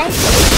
Let's